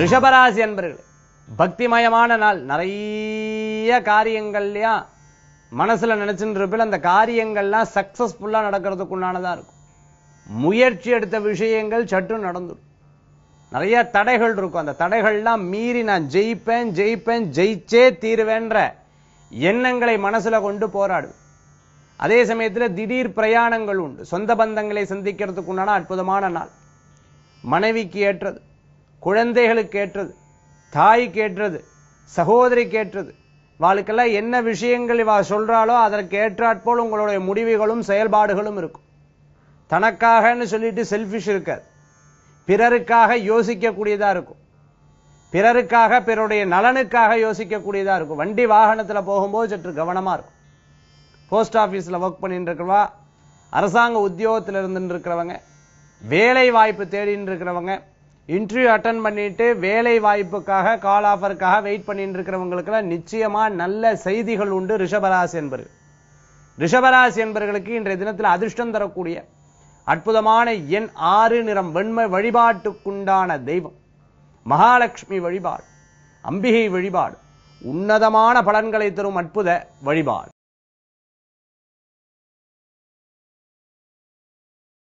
ரிஷபராசி அன்பர்கள் பக்திமயமான நாள். நிறைய காரியங்கள்லயா மனசுல நினைச்சுட்டு இருப்பில் அந்த காரியங்கள்லாம் சக்சஸ்ஃபுல்லா நடக்கிறதுக்குண்டானதாக இருக்கும். முயற்சி எடுத்த விஷயங்கள் சற்று நடந்துடும். நிறைய தடைகள் இருக்கும். அந்த தடைகள்லாம் மீறி நான் ஜெயிப்பேன் ஜெயிப்பேன் ஜெயிச்சே தீருவேன்ற எண்ணங்களை மனசுல கொண்டு போராடு அதே சமயத்தில் திடீர் பிரயாணங்கள் உண்டு. சொந்த பந்தங்களை சந்திக்கிறதுக்குண்டான அற்புதமான நாள். மனைவிக்கு ஏற்றது. குழந்தைகளுக்கு ஏற்றது தாய்க்கு ஏற்றது சகோதரிக்கு ஏற்றது. வாழ்க்கெல்லாம் என்ன விஷயங்கள் இவா சொல்றாளோ அதற்கு ஏற்றாற்போல் உங்களுடைய முடிவுகளும் செயல்பாடுகளும் இருக்கும். தனக்காகன்னு சொல்லிட்டு செல்ஃபிஷ் இருக்காது. பிறருக்காக யோசிக்கக்கூடியதா இருக்கும். பிறருக்காக பிறருடைய நலனுக்காக யோசிக்கக்கூடியதா இருக்கும். வண்டி வாகனத்தில் போகும்போது சற்று கவனமா இருக்கும். போஸ்ட் ஆஃபீஸில் ஒர்க் பண்ணிட்டு இருக்கிறவா அரசாங்க உத்தியோகத்தில் இருந்துட்டு இருக்கிறவங்க வேலை வாய்ப்பு தேடின்னு இருக்கிறவங்க இன்டர்வியூ அட்டன் பண்ணிட்டு வேலை வாய்ப்புக்காக கால் ஆஃபருக்காக வெயிட் பண்ணிட்டு இருக்கிறவங்களுக்கு நிச்சயமா நல்ல செய்திகள் உண்டு ரிஷபராசி என்பது ரிஷபராசி என்பர்களுக்கு இன்றைய தினத்தில் அதிர்ஷ்டம் தரக்கூடிய அற்புதமான எண் ஆறு நிறம் வெண்மை வழிபாட்டுக்குண்டான தெய்வம். மகாலட்சுமி வழிபாடு அம்பிகை வழிபாடு உன்னதமான பலன்களை தரும் அற்புத வழிபாடு.